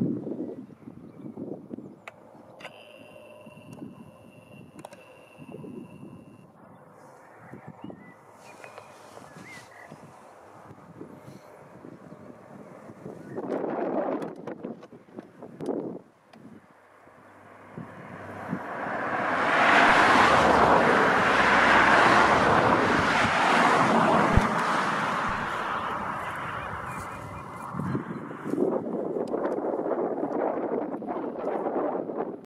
you